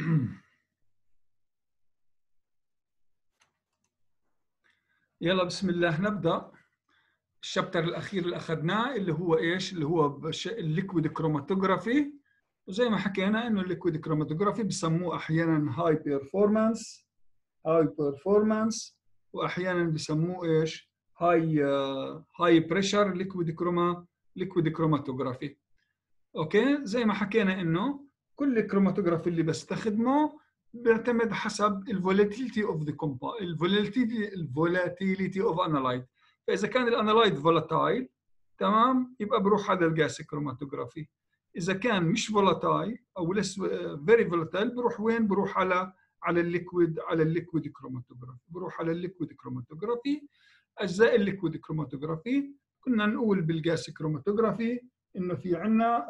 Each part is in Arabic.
يلا بسم الله نبدأ. ال chapter الأخير اللي أخذناه اللي هو إيش؟ اللي هو ال liquid chromatography وزي ما حكينا إنه ال liquid chromatography بسموه أحيانا high performance high performance واحيانا بسموه إيش؟ high high pressure liquid chroma liquid chromatography Okay؟ زي ما حكينا إنه كل الكروماتوجرافي اللي بستخدمه بيعتمد حسب ال volatility of the compou- ال volatility ال volatility of analyte فإذا كان ال analyte volatile تمام؟ يبقى بروح على ال gas chromatography إذا كان مش volatile أو less very volatile بروح وين؟ بروح على على ال liquid على ال liquid chromatography بروح على ال liquid chromatography أجزاء ال liquid chromatography كنا نقول بال gas chromatography إنه في عندنا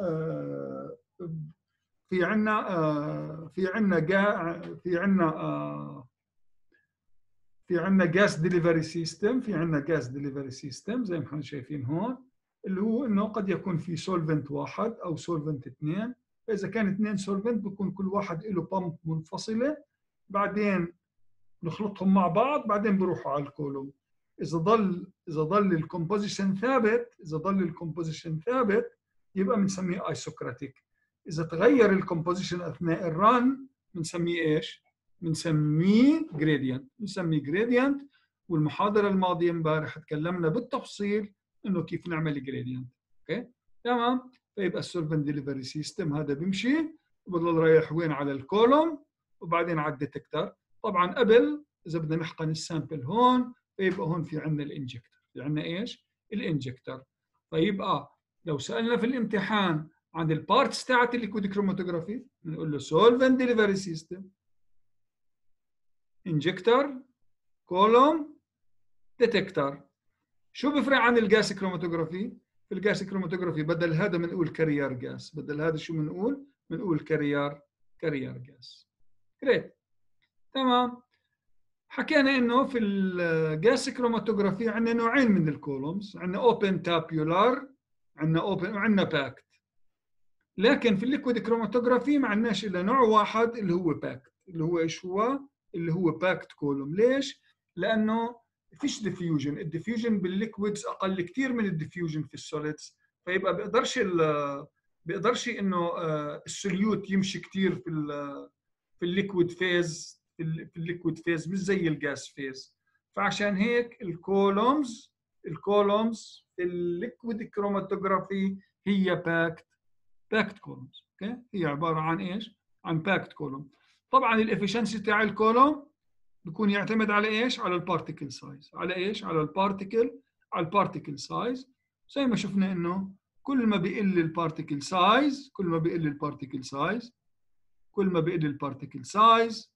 في عندنا في عندنا في عندنا في عندنا gas delivery system في عندنا gas delivery system زي ما إحنا شايفين هون اللي هو إنه قد يكون في solvent واحد أو solvent اثنين. فإذا كان اثنين solvent بكون كل واحد له pump منفصلة. بعدين نخلطهم مع بعض بعدين بروحوا على ال column. إذا ضل إذا ضل ال composition ثابت إذا ضل ال composition ثابت يبقى بنسميه isocratic إذا تغير ال composition أثناء ال run بنسميه إيش؟ بنسميه gradient بنسميه gradient والمحاضرة الماضية امبارح تكلمنا بالتفصيل إنه كيف نعمل gradient okay؟ تمام؟ فيبقى ال solvent delivery system هذا بيمشي وبضل رايح وين؟ على ال column وبعدين على ال detector. طبعا قبل إذا بدنا نحقن ال sample هون فيبقى هون في عندنا ال injector. في عندنا إيش؟ ال injector. فيبقى لو سألنا في الامتحان عن ال parts تاعت ال liquid chromatography بنقول له solvent delivery system injector column detector شو بيفرق عن ال gas chromatography في ال gas chromatography بدل هذا بنقول carrier gas بدل هذا شو بنقول بنقول carrier carrier gas great تمام. حكينا إنه في ال gas chromatography عندنا نوعين من ال columns عندنا open tubular عندنا open وعندنا packed لكن في ال liquid chromatography ما عندناش إلا نوع واحد اللي هو packed. اللي هو إيش هو؟ اللي هو packed column. ليش؟ لأنه فيش diffusion ال diffusion بال liquids أقل كثير من ال diffusion في ال solids. فيبقى بيقدرش بيقدرش إنه ال solute يمشي كثير في ال في ال liquid phase في ال liquid phase مش زي ال gas phase. فعشان هيك ال columns ال columns في ال liquid chromatography هي packed. packed columns okay؟ هي عبارة عن إيش؟ عن packed column طبعا ال efficiency تاع ال column بيكون يعتمد على إيش؟ على ال particle size على إيش؟ على ال particle على ال particle size زي ما شفنا إنه كل ما بيقل ال particle size كل ما بيقل ال particle size كل ما بيقل ال particle size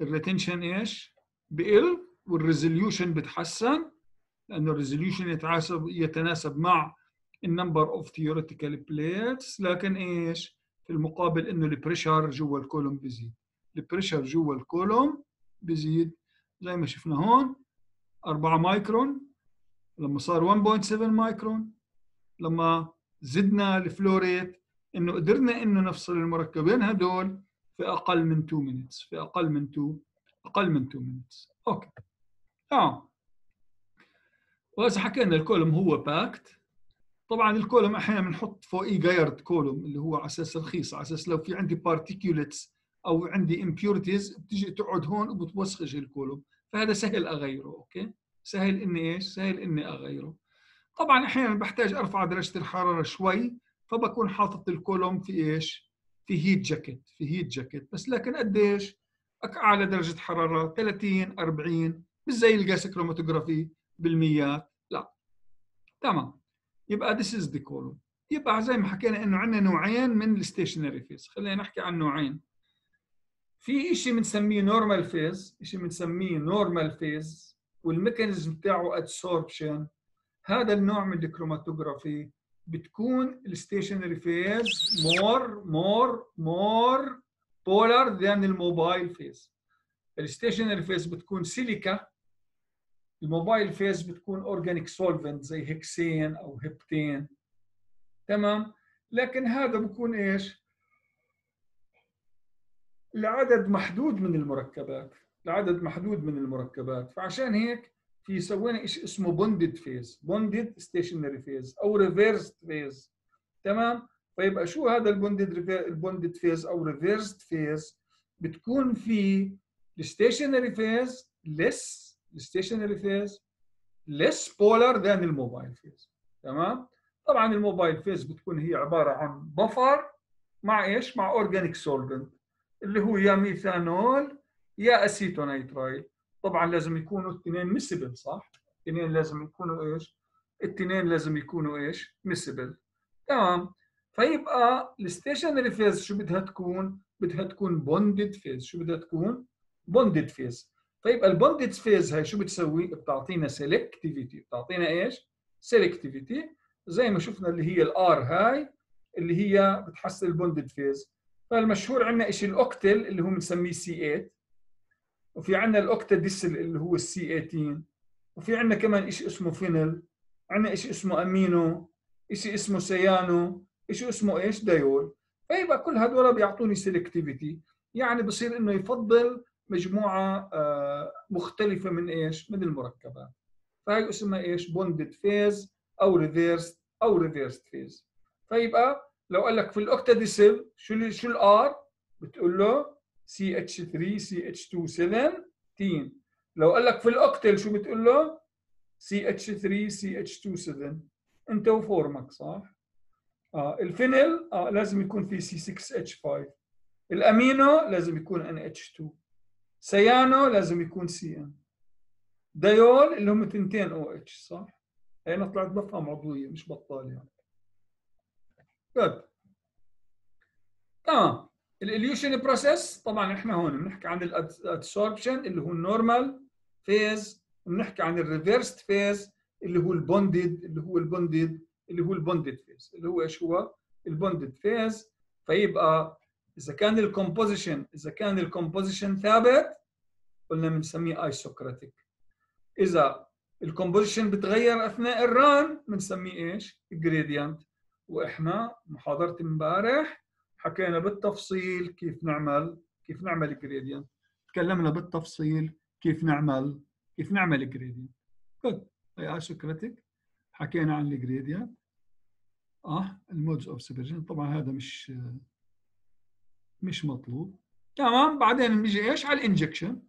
ال retention إيش؟ بيقل وال resolution بتحسن لأنه ال resolution يتناسب يتناسب مع ال number of theoretical plates لكن إيش؟ في المقابل إنه ال pressure جوا ال column بيزيد. ال pressure جوا ال column بيزيد. زي ما شفنا هون 4 مايكرون لما صار 1.7 مايكرون لما زدنا ال flow rate إنه قدرنا إنه نفصل المركبين هدول في أقل من 2 minutes في أقل من 2 أقل من 2 minutes okay. آه. وهذا حكينا ال column هو packed طبعا ال column أحيانا بنحط فوقيه guard column اللي هو على أساس رخيص على أساس لو في عندي particulates أو عندي impurities بتيجي تقعد هون وبتوسخ ال column. فهذا سهل أغيره okay؟ سهل إني إيش؟ سهل إني أغيره. طبعا أحيانا بحتاج أرفع درجة الحرارة شوي فبكون حاطط ال column في إيش؟ في heat jacket في heat jacket بس لكن قديش أعلى درجة حرارة 30 40 مش زي ال gas chromatography بالميات لا. تمام. يبقى this is the column. يبقى زي ما حكينا إنه عندنا نوعين من ال stationary phase خلينا نحكي عن نوعين. في شيء بنسميه normal phase شيء بنسميه normal phase وال mechanism بتاعه adsorption هذا النوع من الكروماتوجرافي بتكون ال stationary phase more more more polar than ال mobile phase ال stationary phase بتكون سيليكا ال mobile phase بتكون organic solvent زي hexane أو heptane تمام؟ لكن هذا بكون إيش؟ لعدد محدود من المركبات. لعدد محدود من المركبات. فعشان هيك في سوينا شيء اسمه bonded phase bonded stationary phase أو reverse phase تمام؟ فيبقى شو هذا ال bonded ال bonded phase أو reverse phase بتكون في ال stationary phase less ال stationary phase less polar than ال mobile phase تمام؟ طبعا ال mobile phase بتكون هي عبارة عن buffer مع إيش؟ مع organic solvent اللي هو يا ميثانول يا acetonitrile طبعا لازم يكونوا الاثنين miscible صح؟ الاثنين لازم يكونوا إيش؟ الاثنين لازم يكونوا إيش؟ miscible تمام؟ فيبقى ال stationary phase شو بدها تكون؟ بدها تكون bonded phase شو بدها تكون؟ bonded phase فيبقى ال bonded phase هاي شو بتسوي؟ بتعطينا selectivity بتعطينا إيش؟ selectivity زي ما شفنا اللي هي ال R هاي اللي هي بتحسن ال bonded phase. فالمشهور عندنا شيء ال octyl اللي هو بنسميه C 8 وفي عندنا ال octadecyl اللي هو ال C 18 وفي عندنا كمان شيء اسمه phenyl عندنا شيء اسمه امينو شيء اسمه cyano شيء اسمه إيش؟ diol فيبقى كل هذول بيعطوني selectivity يعني بصير إنه يفضل مجموعة آه، مختلفة من إيش؟ من المركبات فهي اسمها إيش؟ bonded phase أو reverse أو reverse phase فيبقى لو قال لك في ال octadecyl شو شو ال R بتقول له CH3 CH2 17 لو قال لك في ال octyl شو بتقول له؟ CH3 CH2 7 أنت وفورمك صح؟ آه ال phenyl آه لازم يكون في C6H5 الأمينو لازم يكون NH2 cyano لازم يكون CN diol اللي هم تنتين OH صح؟ أنا طلعت بفهم عضوية مش بطال يعني. good تمام. ال elution process طبعا إحنا هون بنحكي عن ال adsorption اللي هو ال normal phase بنحكي عن ال reversed phase اللي هو ال bonded اللي هو ال bonded اللي هو ال bonded phase اللي هو إيش هو؟ ال bonded phase فيبقى إذا كان ال composition إذا كان ال composition ثابت قلنا بنسميه isocratic. إذا ال composition بتغير أثناء ال run بنسميه إيش؟ gradient وإحنا محاضرة امبارح حكينا بالتفصيل كيف نعمل كيف نعمل gradient تكلمنا بالتفصيل كيف نعمل كيف نعمل gradient good هي isocratic. حكينا عن ال gradient آه ال modes of separation طبعا هذا مش مش مطلوب. تمام؟ بعدين بنيجي إيش؟ على ال injection.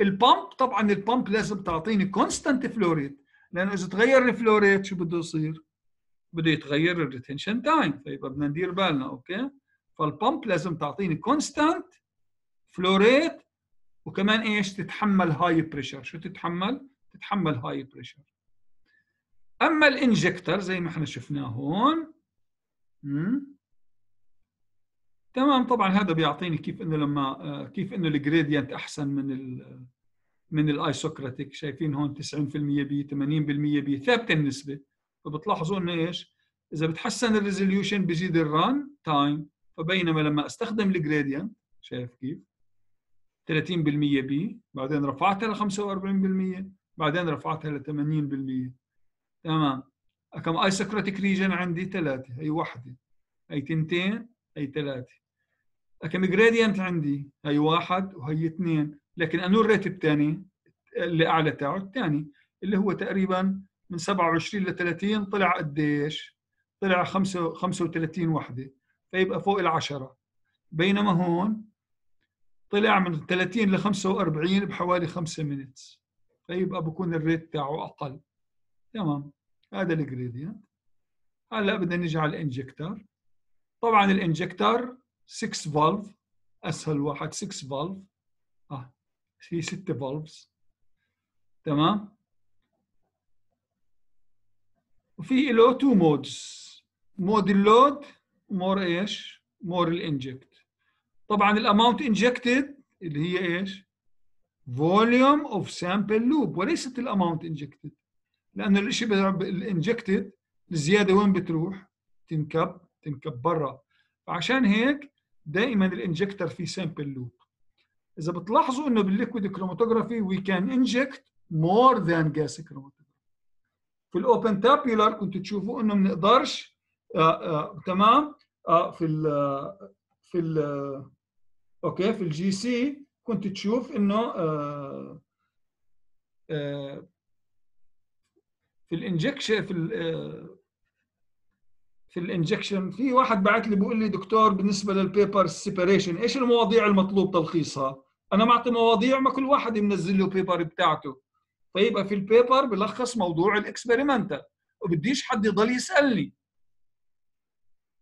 ال pump طبعا ال pump لازم تعطيني constant flow rate لأنه إذا تغير ال flow rate شو بده يصير؟ بده يتغير ال retention time فيبقى بدنا ندير بالنا okay؟ فال pump لازم تعطيني constant flow rate وكمان إيش؟ تتحمل high pressure شو تتحمل؟ تتحمل high pressure أما ال injector زي ما إحنا شفناه هون تمام طبعا هذا بيعطيني كيف إنه لما آه، كيف إنه ال gradient أحسن من ال من ال isocratic شايفين هون 90% B 80% B ثابتة النسبة. فبتلاحظوا إنه إيش؟ إذا بتحسن ال resolution بيزيد ال run time فبينما لما أستخدم ال gradient شايف كيف؟ 30% B بعدين رفعتها ل 45% بعدين رفعتها ل 80% تمام. كم isocratic region عندي؟ ثلاثة. هي واحدة. هي تنتين هي ثلاثة. لكن ال gradient عندي هي واحد وهي اثنين. لكن انو ال rate الثاني اللي اعلى تاعه الثاني اللي هو تقريبا من 27 ل 30 طلع قديش؟ طلع 35 وحدة فيبقى فوق العشرة. بينما هون طلع من 30 ل 45 بحوالي 5 minutes فيبقى بكون ال rate تاعه أقل. تمام؟ هذا ال gradient هلأ بدنا نيجي على ال injector. طبعا ال injector 6 valve أسهل واحد 6 valve آه في 6 valves تمام؟ وفي له two modes mode ال load mode إيش؟ mode ال inject. طبعا ال amount injected اللي هي إيش؟ volume of sample loop وليست ال amount injected لأنه الشيء ال injected الزياده وين بتروح؟ تنكب تنكب برا. فعشان هيك دائما ال injector في sample loop إذا بتلاحظوا إنه بال liquid chromatography we can inject more than gas chromatography في ال open tubular كنتوا تشوفوا إنه ما بنقدرش آه آه تمام؟ آه في ال في ال okay في ال GC كنت تشوف إنه آه آه في ال injection في في ال injection في واحد بعت لي بيقول لي دكتور بالنسبة لل paper separation إيش المواضيع المطلوب تلخيصها؟ أنا معطي مواضيع ما كل واحد منزل له paper بتاعته. فيبقى في ال paper بلخص موضوع ال experimental وبديش حد يضل يسألني.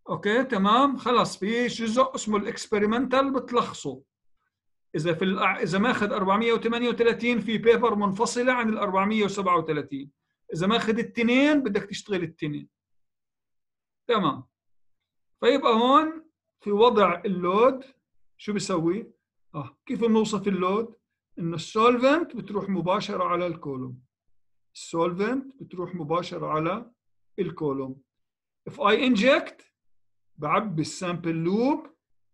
okay تمام؟ خلص في جزء اسمه ال experimental بتلخصه. إذا في الأع... إذا ماخذ 438 في paper منفصلة عن ال 437 إذا ماخذ التنين بدك تشتغل التنين تمام فيبقى هون في وضع ال load شو بيسوي؟ آه كيف بنوصف ال load؟ إنه السولفنت بتروح مباشرة على الكولوم السولفنت بتروح مباشرة على الكولوم if I inject بعبي ال sample loop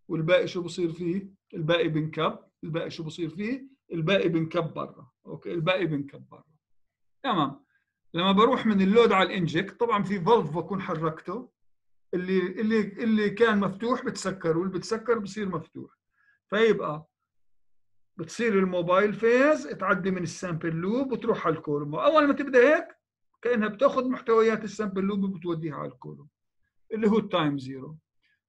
والباقي شو بصير فيه؟ الباقي بنكب الباقي شو بصير فيه؟ الباقي بنكب برا okay الباقي بنكب برا تمام لما بروح من ال load على ال inject طبعا في valve بكون حركته اللي اللي اللي كان مفتوح بتسكر واللي بتسكر بصير مفتوح. فيبقى بتصير ال mobile phase تعدي من ال sample loop وتروح على ال column. واول ما تبدأ هيك كأنها بتاخذ محتويات ال sample loop وبتوديها على ال column اللي هو ال time zero.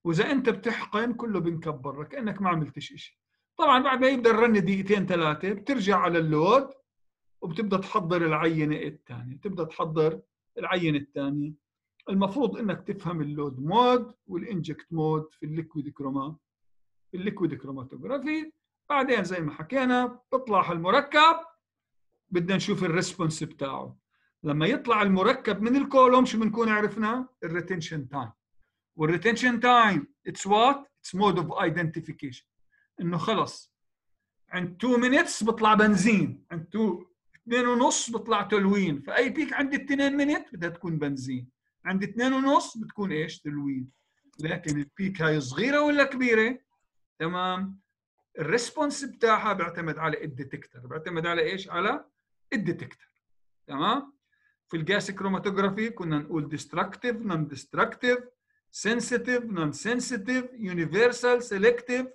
وإذا أنت بتحقن كله بنكب كانك ما عملتش شيء طبعا بعد ما يبدا ال run دقيقتين ثلاثة بترجع على ال load وبتبدأ تحضر العينة الثانية. تبدأ تحضر العينة الثانية. المفروض إنك تفهم اللود مود والإنجكت مود في الليكويد كروما في الليكويد كروماتوجرافي بعدين زي ما حكينا بيطلع المركب بدنا نشوف ال response بتاعه. لما يطلع المركب من ال column شو بنكون عرفنا؟ ال retention time. وال retention time it's what it's mode of identification إنه خلص. عند 2 minutes بيطلع بنزين. عند 2 2 ونص بيطلع تلوين. فأي peak عند 2 minute بدها تكون بنزين. عند 2 ونص بتكون إيش؟ تلوين. لكن ال peak هاي صغيرة ولا كبيرة؟ تمام. ال response بتاعها بيعتمد على ال detector بيعتمد على إيش؟ على ال detector تمام؟ في ال gas chromatography كنا نقول destructive non destructive sensitive non sensitive universal selective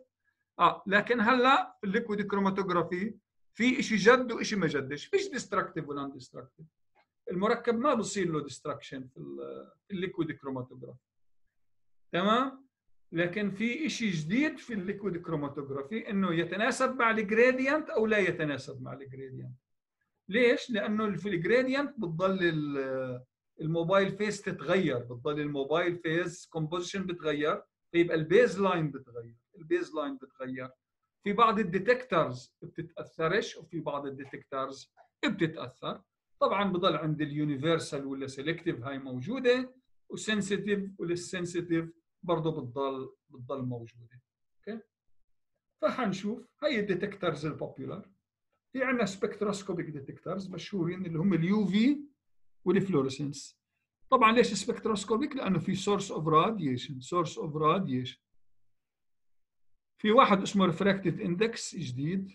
آه لكن هلأ في ال liquid chromatography في شيء جد وشيء ما جدش. فيش destructive ولا destructive المركب ما بصير له destruction في ال liquid chromatography تمام؟ لكن في شيء جديد في ال liquid chromatography إنه يتناسب مع ال gradient أو لا يتناسب مع ال gradient ليش؟ لأنه في ال gradient بتضل ال mobile phase تتغير بتضل ال mobile phase composition بتغير فيبقى ال baseline بتغير ال baseline بتغير. في بعض ال detectors بتتأثرش وفي بعض ال detectors بتتأثر. طبعا بضل عند ال universal ولا selective هاي موجودة وال sensitive وال sensitive برضه بتضل بتضل موجودة. okay؟ فحنشوف. هي ال detectors ال popular في عندنا spectroscopic detectors مشهورين اللي هم ال UV وال fluorescence طبعا ليش spectroscopic لأنه في source of radiation source of radiation في واحد اسمه refractive index جديد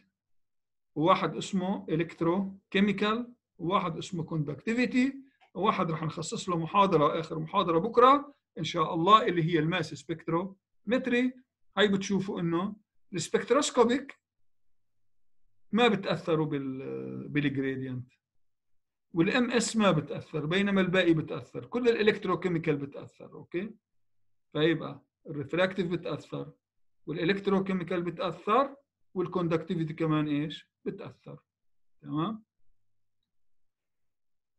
وواحد اسمه electrochemical وواحد اسمه conductivity وواحد رح نخصص له محاضرة آخر محاضرة بكرة إن شاء الله اللي هي ال mass spectrometry هاي بتشوفوا إنه ال spectroscopic ما بتأثروا بال بال gradient وال MS ما بتأثر بينما الباقي بتأثر. كل ال electrochemical بتأثر okay؟ فيبقى ال refractive بتأثر وال electrochemical بتأثر وال conductivity كمان إيش؟ بتأثر. تمام؟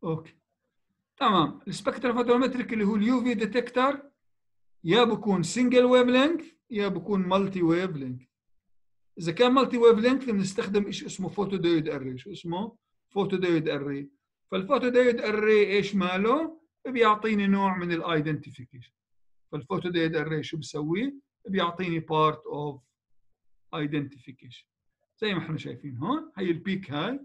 okay. تمام. ال spectrophotometric اللي هو ال UV detector يا بكون single wavelength يا بكون multi wavelength إذا كان multi wavelength بنستخدم شيء اسمه photodiode array شو اسمه؟ photodiode array فال photodiode array إيش ماله؟ بيعطيني نوع من ال identification فال photodiode array شو بسوي؟ بيعطيني part of identification زي ما إحنا شايفين هون. هي ال peak هاي.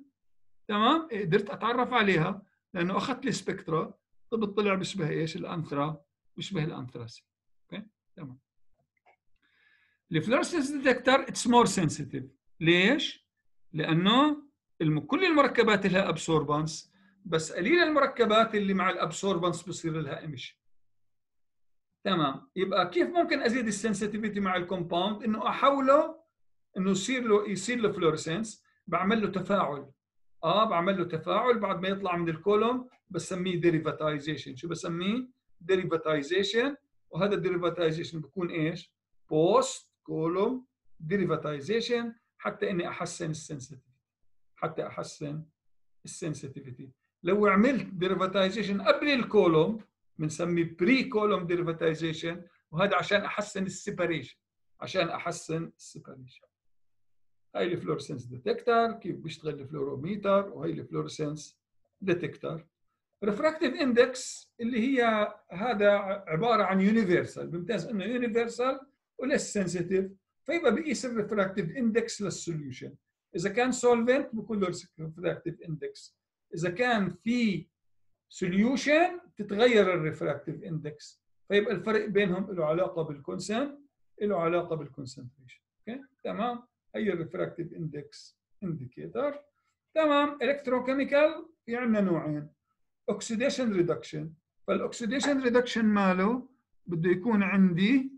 تمام؟ قدرت أتعرف عليها. لأنه أخذت لي spectra طب طلع بيشبه إيش؟ ال anthra. بيشبه ال anthracene. okay؟ تمام. ال fluorescence detector it's more sensitive ليش؟ لأنه كل المركبات لها absorbance بس قليل المركبات اللي مع ال absorbance بصير لها emission تمام. يبقى كيف ممكن أزيد ال sensitivity مع ال compound إنه أحوله إنه يصير له يصير له fluorescence بعمل له تفاعل. آه بعمل له تفاعل بعد ما يطلع من ال column بسميه derivatization شو بسميه؟ derivatization وهذا ال derivatization بيكون إيش؟ post column derivatization حتى إني أحسن ال sensitivity حتى أحسن ال sensitivity لو عملت derivatization قبل ال column بنسميه pre column derivatization وهذا عشان أحسن ال separation عشان أحسن ال separation هاي ال fluorescence detector كيف بيشتغل ال fluorometer وهي ال fluorescence detector refractive index اللي هي هذا عبارة عن universal بيمتاز إنه universal وليس sensitive فيبقى بقيس ال refractive index لل solution إذا كان solvent بكون له refractive index إذا كان في solution تتغير ال refractive index فيبقى الفرق بينهم له علاقة بال concent له علاقة بال concentration okay تمام؟ هي ال refractive index indicator تمام. electrochemical في عندنا نوعين. oxidation reduction فال oxidation reduction ماله؟ بده يكون عندي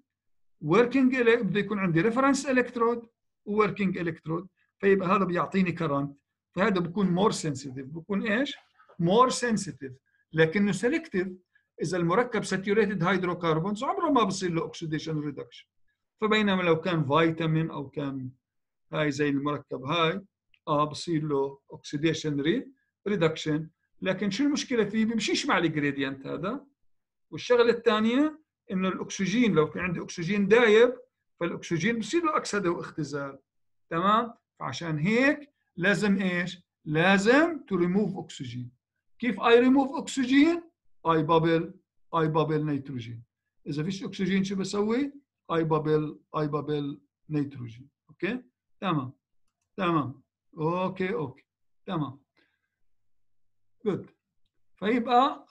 working بده يكون عندي reference electrode و working electrode فيبقى هذا بيعطيني current فهذا بكون more sensitive بكون إيش؟ more sensitive لكنه selective إذا المركب saturated hydrocarbons عمره ما بصير له oxidation reduction فبينما لو كان فيتامين أو كان هاي زي المركب هاي آه بصير له oxidation re reduction لكن شو المشكلة فيه؟ بيمشيش مع ال gradient هذا. والشغلة الثانية إنه الأكسجين لو في عندي أكسجين دايب فالأكسجين بصير له أكسدة واختزال. تمام؟ فعشان هيك لازم إيش؟ لازم تو ريموف اكسجين كيف اي ريموف اكسجين اي بابل اي بابل نيتروجين إذا فيش أكسجين شو بسوي؟ I bubble I bubble nitrogen okay؟ تمام تمام. okay okay. تمام. good فيبقى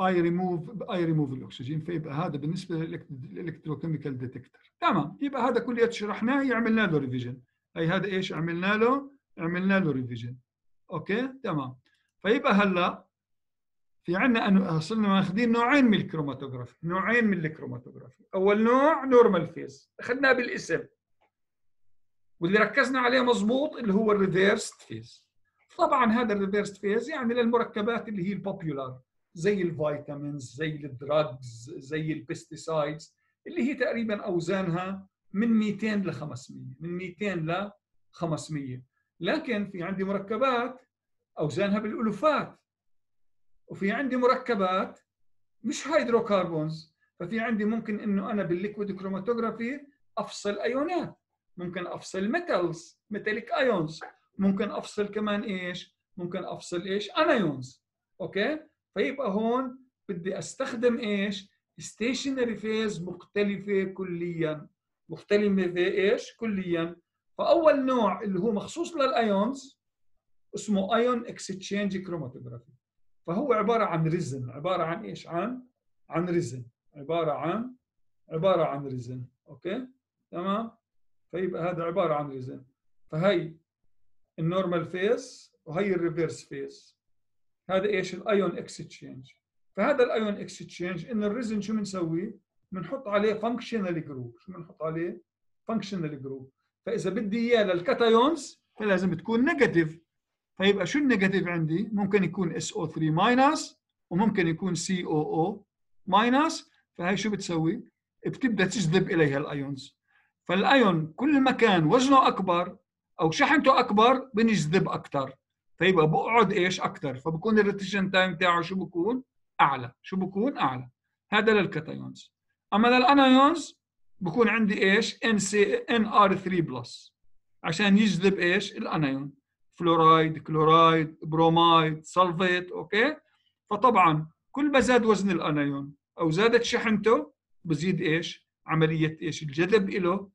اي ريموف اي ريموف الأكسجين. فيبقى هذا بالنسبة لل electrochemical detector تمام. يبقى هذا كله شرحناه عملنا له revision هي هذا إيش؟ عملنا له عملنا له revision okay؟ تمام. فيبقى هلأ في عندنا صرنا ماخذين نوعين من الكروماتوغرافي نوعين من الكروماتوغرافي. أول نوع normal phase أخذناه بالاسم. واللي ركزنا عليه مضبوط اللي هو ال reversed phase. طبعا هذا ال reversed phase يعني للمركبات اللي هي ال polar زي ال vitamins زي ال drugs زي ال pesticides اللي هي تقريبا أوزانها من 200 ل 500 من 200 ل 500 لكن في عندي مركبات أوزانها بالألوفات. وفي عندي مركبات مش hydrocarbons ففي عندي ممكن إنه أنا بال liquid chromatography أفصل ايونات ممكن أفصل metals metallic ions ممكن أفصل كمان إيش؟ ممكن أفصل إيش؟ anions okay؟ فيبقى هون بدي أستخدم إيش؟ stationary phase مختلفة كليا. مختلفه إيش؟ كليا. فأول نوع اللي هو مخصوص لل ions اسمه ion exchange chromatography فهو عبارة عن resin عبارة عن إيش؟ عن عن resin عبارة عن عبارة عن resin okay؟ تمام؟ فيبقى هذا عبارة عن resin فهي ال normal phase وهي ال reverse phase هذا إيش؟ ال ion exchange فهذا ال ion exchange إن ال resin شو بنسوي؟ بنحط عليه functional group شو بنحط عليه؟ functional group فإذا بدي إياه لل cations فلازم تكون negative فيبقى شو ال negative عندي؟ ممكن يكون SO3 minus وممكن يكون COO minus فهي شو بتسوي؟ بتبدأ تجذب إليها ال ions. فالأيون كل ما كان وزنه أكبر أو شحنته أكبر بنجذب أكثر فيبقى بقعد إيش أكثر فبكون ال retention time تاعه شو بكون؟ أعلى. شو بكون؟ أعلى. هذا لل cations أما لل anions بكون عندي إيش؟ ان سي NR 3 plus عشان يجذب إيش؟ ال anion fluoride chloride bromide sulfate okay؟ فطبعا كل ما زاد وزن ال anion أو زادت شحنته بزيد إيش؟ عملية إيش؟ الجذب له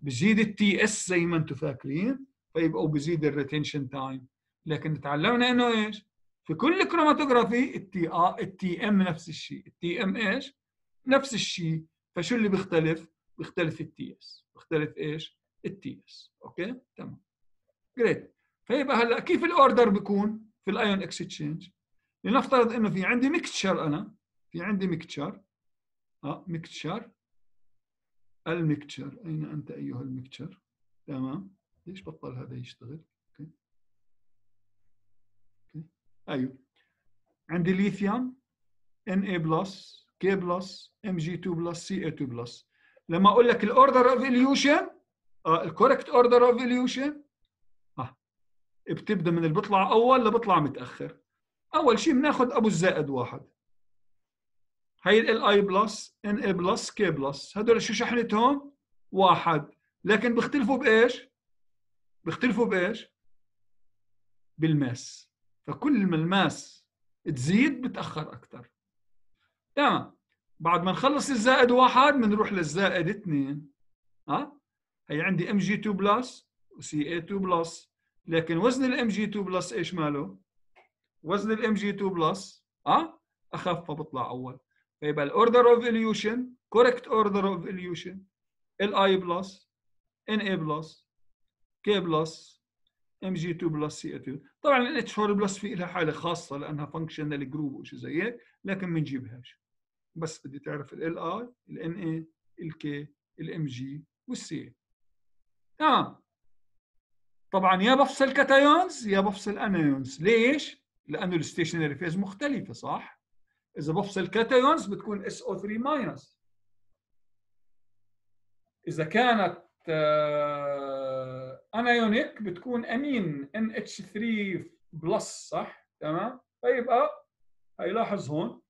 بزيد ال ts زي ما أنتم فاكرين فيبقوا بزيد ال retention time لكن تعلمنا إنه إيش؟ في كل كروماتوجرافي ال ال tm نفس الشيء. ال tm إيش؟ نفس الشيء. فشو اللي بيختلف؟ بيختلف ال ts بيختلف إيش؟ ال ts okay؟ تمام. جريت فيبقى هلا كيف ال order بيكون في ال ion exchange لنفترض إنه في عندي mixture أنا في عندي mixture آه mixture ال mixture أين أنت أيها ال mixture تمام. ليش بطل هذا يشتغل؟ okay. okay. أيوه. عندي lithium Na plus K plus Mg2 plus Ca2 plus لما أقول لك ال order of elution ال correct order of elution بتبدأ من اللي بيطلع أول لبيطلع متأخر. أول شيء بناخذ أبو الزائد واحد. هي Li plus Na plus K plus هدول شو شحنتهم؟ واحد. لكن بيختلفوا بإيش؟ بيختلفوا بإيش؟ بال mass. فكل ما ال mass تزيد بتأخر أكثر تمام. بعد ما نخلص الزائد واحد بنروح للزائد اثنين. ها؟ هي عندي Mg 2 plus و Ca 2 plus لكن وزن ال Mg 2 plus إيش ماله؟ وزن ال Mg 2 plus ها أخف فبطلع أول. فيبقى ال order of elution correct order of elution Li plus Na plus K plus Mg 2 plus C 2 طبعا ال H 4 plus في لها حالة خاصة لأنها functional group وشيء زي هيك لكن ما بنجيبهاش بس بدي تعرف ال Li ال Li ال K ال Mg وال C تمام طبعا يا بفصل cations يا بفصل anions ليش؟ لأنه ال stationary phase مختلفة صح؟ إذا بفصل cations بتكون SO 3 minus إذا كانت anionic بتكون amine NH 3 plus صح؟ تمام؟ فيبقى هيلاحظ هون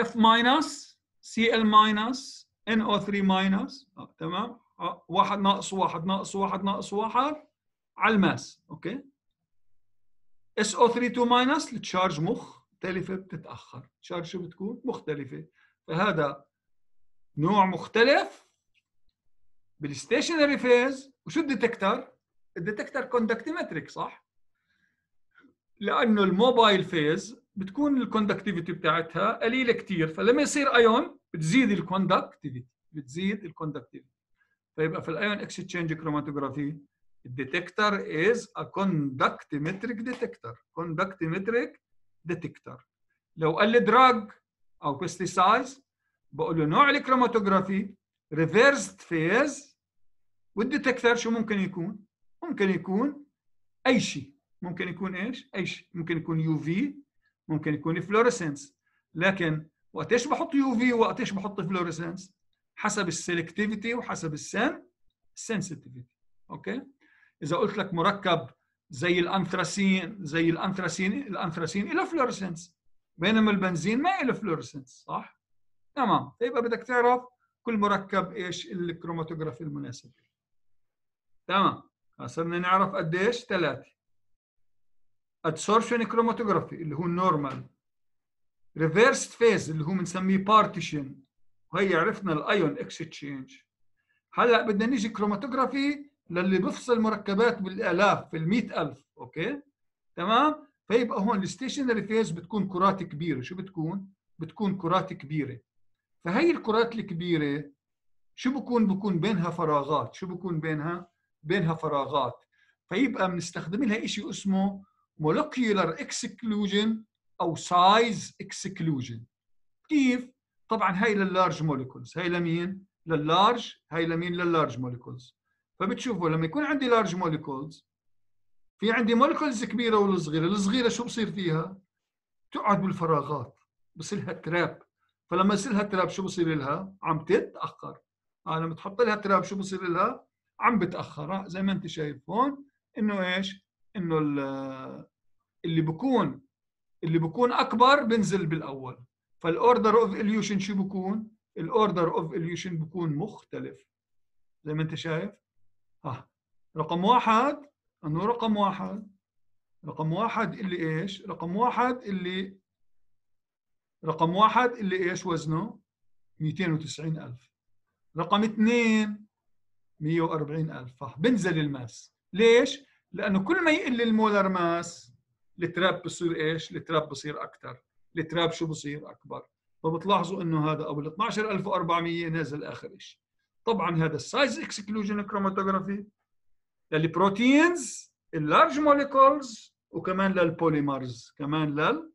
F minus Cl minus NO3 minus آه، تمام آه، واحد ناقص واحد ناقص واحد ناقص واحد على ال mass okay؟ SO32 minus ال charge مختلفة بتتأخر. charge شو بتكون؟ مختلفة. فهذا نوع مختلف بال stationary phase وشو ال detector؟ ال detector conductimetric صح؟ لأنه ال mobile phase بتكون ال conductivity بتاعتها قليلة كثير فلما يصير ايون بتزيد ال conductivity بتزيد ال conductivity فيبقى في ال ion exchange chromatography. ال detector is a conductimetric detector conductimetric detector لو قال لي drug أو pesticides بقول له نوع الكروماتوجرافي reversed phase وال detector شو ممكن يكون؟ ممكن يكون أي شيء. ممكن يكون إيش؟ أي شيء. ممكن يكون UV ممكن يكون fluorescence لكن وقت إيش بحط UV وقت إيش بحط fluorescence حسب ال selectivity وحسب ال sen ال sensitivity okay إذا قلت لك مركب زي ال anthracene زي ال anthracene ال anthracene له fluorescence بينما البنزين ما له fluorescence صح؟ تمام. يبقى بدك تعرف كل مركب إيش الكروماتوجرافي المناسب. تمام. صرنا نعرف قديش؟ ثلاثة. Adsorption chromatography اللي هو ال normal reversed phase اللي هو بنسميه partition. وهي عرفنا ال ion exchange هلأ بدنا نيجي كروماتوجرافي للي بفصل مركبات بالالاف المئة ألف okay؟ تمام؟ فيبقى هون ال stationary phase بتكون كرات كبيرة. شو بتكون؟ بتكون كرات كبيرة. فهي الكرات الكبيرة شو بكون؟ بكون بينها فراغات. شو بكون بينها؟ بينها فراغات. فيبقى بنستخدم لها شيء اسمه molecular exclusion أو size exclusion. كيف؟ طبعا هاي لل large molecules. هاي لمين؟ لل large هاي لمين؟ لل large molecules. فبتشوفوا لما يكون عندي large molecules في عندي molecules كبيرة والصغيرة. الصغيرة شو بصير فيها؟ تقعد بالفراغات بصير لها trap. فلما يصير لها trap شو بصير لها؟ عم تتأخر. آه لما تحط لها trap شو بصير لها؟ عم بتأخر. زي ما أنت شايف هون إنه إيش؟ إنه اللي بكون اللي بكون أكبر بنزل بالأول. فال order of elution شو بكون؟ ال order of elution بكون مختلف. زي ما انت شايف. ها رقم واحد انه رقم واحد؟ رقم واحد اللي إيش؟ رقم واحد اللي رقم واحد اللي إيش وزنه؟ 290 ألف. رقم اثنين 140 ألف. بنزل ال mass. ليش؟ لأنه كل ما يقل المولر ماس التراب بصير إيش؟ التراب بصير أكثر، التراب شو بصير أكبر، فبتلاحظوا إنه هذا ابو ال 12400 نازل آخر شيء. طبعا هذا ال size exclusion chromatography لل proteins ال large molecules وكمان لل polymers كمان لل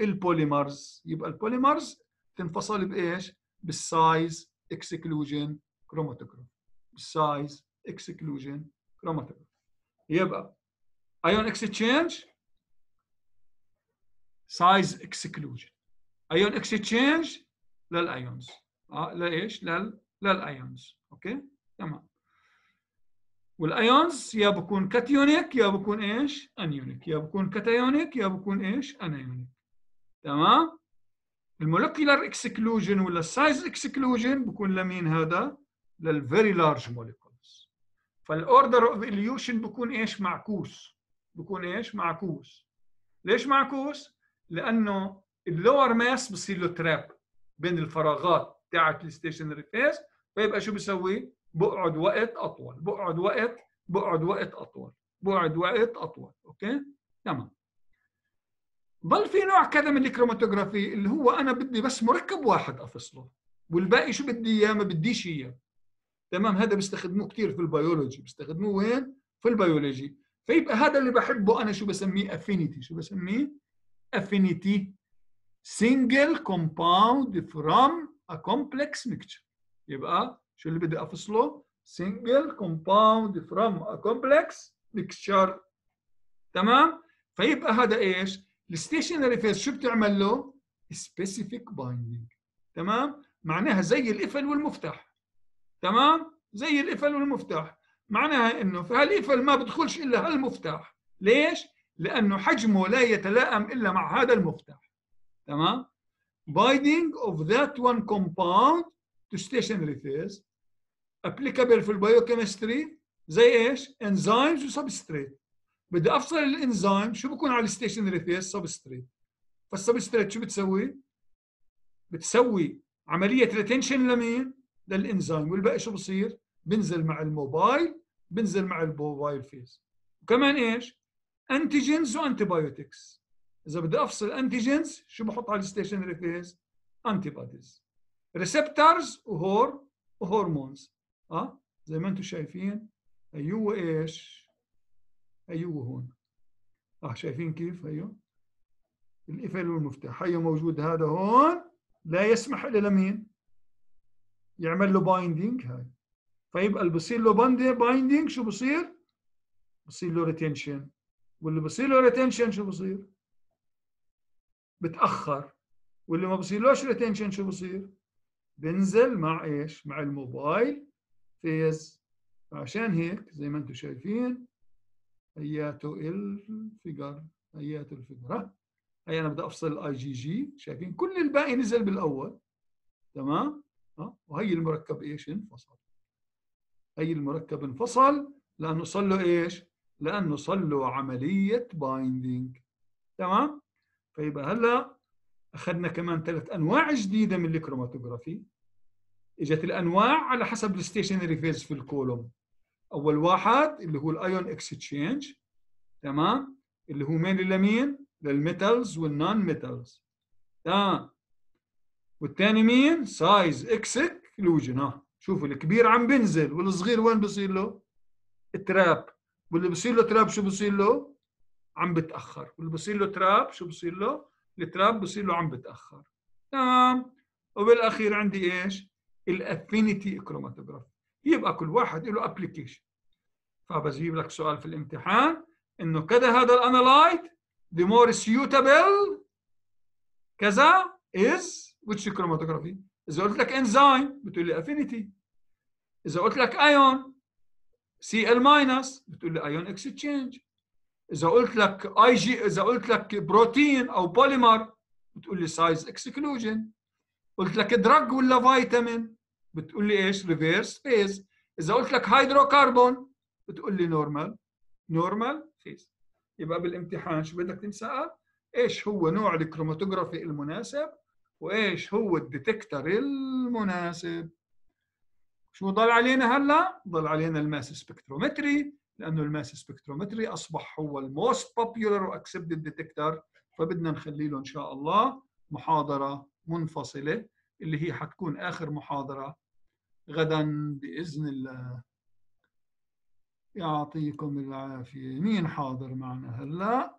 ال polymers يبقى ال polymers تنفصل بإيش؟ بال size exclusion chromatography بال size exclusion chromatography يبقى ion exchange size exclusion ion exchange لل ions لايش لل لل ions okay تمام وال ions يا بكون cationic يا بكون إيش anionic يا بكون cationic يا بكون إيش anionic تمام ال molecular exclusion ولا ال size exclusion بكون لمين هذا لل very large molecules فال order of elution بكون إيش معكوس بكون إيش معكوس ليش معكوس لأنه ال lower mass بصير له trap بين الفراغات تاعت ال stationary phase فيبقى شو بيسوي؟ بقعد وقت أطول بقعد وقت بقعد وقت أطول بقعد وقت أطول okay؟ تمام. ضل في نوع كذا من الكروماتوجرافي اللي هو أنا بدي بس مركب واحد أفصله والباقي شو بدي إياه؟ ما بديش إياه. تمام؟ هذا بيستخدموه كثير في البيولوجي بيستخدموه وين؟ في البيولوجي. فيبقى هذا اللي بحبه أنا شو بسميه؟ affinity شو بسميه؟ affinity single compound from a complex mixture. يبقى شو اللي بدي افصله single compound from a complex mixture. تمام؟ فيبقى هذا إيش؟ ال stationary phase شو بتعمل له؟ specific binding. تمام؟ معناها زي القفل والمفتاح. تمام؟ زي القفل والمفتاح. معناها إنه في هالقفل ما بدخلش إلا هالمفتاح. ليش؟ لأنه حجمه لا يتلائم إلا مع هذا المفتاح. تمام؟ Binding of that one compound to stationary phase applicable في ال biochemistry زي إيش؟ Enzymes و substrate بدي أفصل الإنزيم شو بكون على ال stationary phase substrate فال substrate شو بتسوي؟ بتسوي عملية retention لمين؟ للإنزيم. والباقي شو بصير؟ بنزل مع الموبايل بنزل مع ال mobile phase. وكمان إيش؟ antigens و antibodies إذا بدي أفصل antigens شو بحط على ال stationary phase antibodies receptors و hor و hormones آه؟ زي ما أنتم شايفين. أيوه إيش؟ أيوه هون. آه شايفين كيف؟ أيوه. القفل والمفتاح. هيو موجود هذا هون. لا يسمح إلا لمين؟ يعمل له binding هاي. فيبقى اللي بصير له binding شو بصير؟ بصير له retention واللي بصير له retention شو بصير؟ بتأخر. واللي ما بصيرلوش retention شو بصير؟ بنزل مع إيش؟ مع ال mobile phase. عشان هيك زي ما أنتم شايفين هياتو ال figure هياتو ال figure. هي أنا بدي أفصل الاي جي جي شايفين؟ كل الباقي نزل بالأول. تمام؟ ها؟ وهي المركب إيش؟ انفصل. هي المركب انفصل لأنه صار له إيش؟ لأنه صار له عملية binding تمام؟ فيبقى هلأ أخذنا كمان ثلاث أنواع جديدة من الكروماتوجرافي إجت الأنواع على حسب ال stationary phase في ال column. أول واحد اللي هو ال ion exchange تمام؟ اللي هو مين لمين لل metals وال non metals تمام. والثاني مين؟ size exclusion ها شوفوا الكبير عم بينزل والصغير وين بصير له؟ ال trap. واللي بصير له trap شو بصير له؟ عم بتأخر. واللي بصير له trap شو بصير له؟ ال trap بصير له عم بتأخر. تمام. وبالأخير عندي إيش؟ ال affinity chromatography يبقى كل واحد له application فبجيب لك سؤال في الامتحان. إنه كذا هذا ال analyte the more suitable كذا is which chromatography إذا قلت لك انزيم بتقول لي affinity إذا قلت لك ion Cl minus بتقول لي ion exchange إذا قلت لك اي جي إذا قلت لك بروتين أو بوليمر بتقول لي size exclusion قلت لك drug ولا فيتامين بتقول لي إيش؟ reverse phase إذا قلت لك هيدروكربون بتقول لي normal normal phase يبقى بالامتحان شو بدك تنسال إيش هو نوع الكروماتوجرافي المناسب؟ وإيش هو ال detector المناسب؟ شو ضل علينا هلا؟ ضل علينا ال mass spectrometry لأنه ال mass spectrometry أصبح هو ال most popular و accepted detector فبدنا نخلي له إن شاء الله محاضرة منفصلة اللي هي حتكون آخر محاضرة غدا بإذن الله. يعطيكم العافية. مين حاضر معنا هلا؟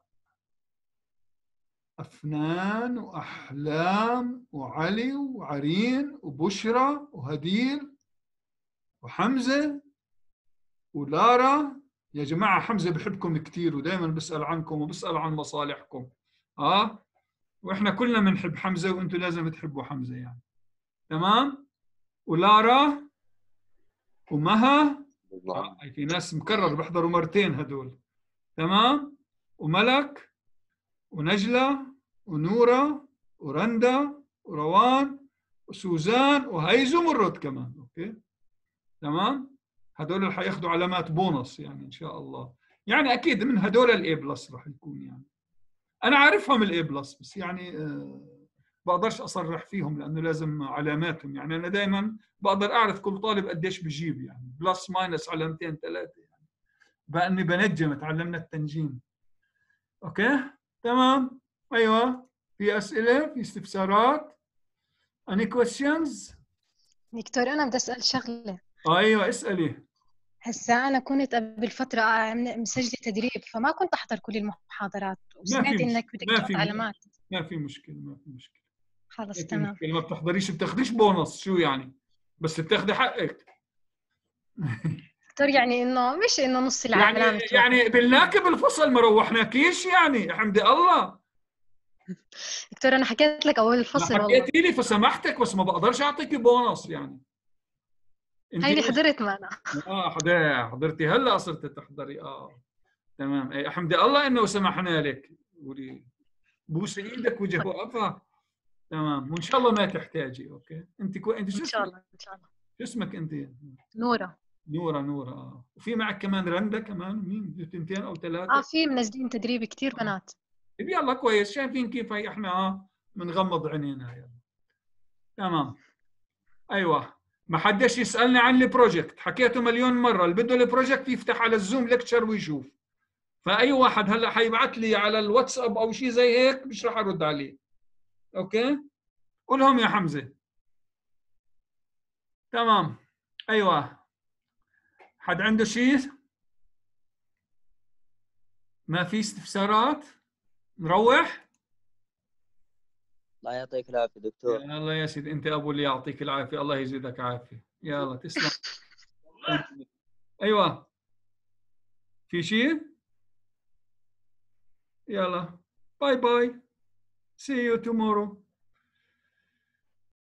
أفنان وأحلام وعلي وعرين وبشرى وهدير وحمزة ولارا يا جماعة حمزة بحبكم كثير ودائما بسأل عنكم وبسأل عن مصالحكم. آه؟ وإحنا كلنا بنحب حمزة وأنتم لازم تحبوا حمزة يعني. تمام؟ ولارا ومها آه في ناس مكرر بيحضروا مرتين هدول. تمام؟ وملك ونجلة ونورة ورندا وروان وسوزان وهيزم والرد كمان أوكي؟ تمام؟ هدول اللي حياخذوا علامات بونص يعني إن شاء الله. يعني أكيد من هدول ال A plus راح يكون يعني. أنا عارفهم ال A plus بس يعني آه بقدرش أصرح فيهم لأنه لازم علاماتهم. يعني أنا دائما بقدر أعرف كل طالب قديش بجيب يعني. plus minus علامتين ثلاثة يعني. كأني بنجم تعلمنا التنجيم. okay؟ تمام؟ أيوه. في أسئلة؟ في استفسارات؟ Any questions دكتور أنا بدي أسأل شغلة. أيوه اسألي. هسا أنا كنت قبل فترة مسجلة تدريب فما كنت أحضر كل المحاضرات وسمعت إنك بدك تحط علامات. ما في مشكلة ما في مشكلة. خلص تمام. ما بتحضريش بتاخديش بونص شو يعني؟ بس بتاخدي حقك. دكتور يعني إنه مش إنه نص العالم يعني يعني بالناكب بالفصل ما روحناكيش يعني حمدي الله دكتور أنا حكيت لك أول الفصل حكيتي لي فسمحتك بس ما بقدرش أعطيكي بونص يعني. هيني حضرت معنا. آه حضرتي حضرتي. هلأ صرت تحضري. آه. تمام. اي حمدي الله إنه سمحنا لك. قولي. بوسي إيدك وجه وقفها تمام. وإن شاء الله ما تحتاجي. أوكي. أنت كو... أنت شو إن شاء الله إن شاء الله. شو اسمك أنت؟ نورة. نورة نورة. آه. وفي معك كمان رندا كمان؟ مين؟ تنتين أو ثلاثة؟ آه في منزلين تدريب كثير بنات. طيب يلا كويس. شايفين كيف هي إحنا آه بنغمض عينينا. يلا. تمام. أيوه. ما حدش يسألني عن ال project. حكيته مليون مرة. اللي بده ال project يفتح على الزوم lecture ويشوف. فأي واحد هلأ حيبعث لي على الواتساب أو شيء زي هيك مش راح أرد عليه. okay؟ قولهم يا حمزة. تمام. أيوه. حد عنده شيء ما في استفسارات؟ نروح الله يعطيك العافية دكتور. الله يا سيدي أنت أبو اللي يعطيك العافية. الله يزيدك عافية. يلا تسلم. أيوه. في شيء يلا. باي باي see you tomorrow.